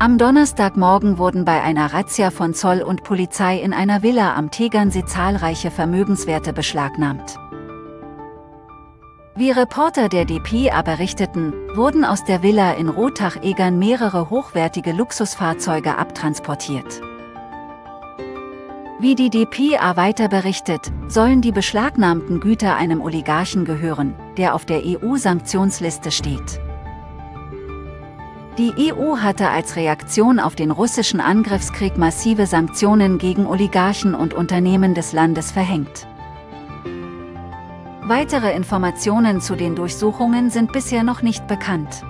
Am Donnerstagmorgen wurden bei einer Razzia von Zoll und Polizei in einer Villa am Tegernsee zahlreiche Vermögenswerte beschlagnahmt. Wie Reporter der DPA berichteten, wurden aus der Villa in Rotach-Egern mehrere hochwertige Luxusfahrzeuge abtransportiert. Wie die DPA weiter berichtet, sollen die beschlagnahmten Güter einem Oligarchen gehören, der auf der EU-Sanktionsliste steht. Die EU hatte als Reaktion auf den russischen Angriffskrieg massive Sanktionen gegen Oligarchen und Unternehmen des Landes verhängt. Weitere Informationen zu den Durchsuchungen sind bisher noch nicht bekannt.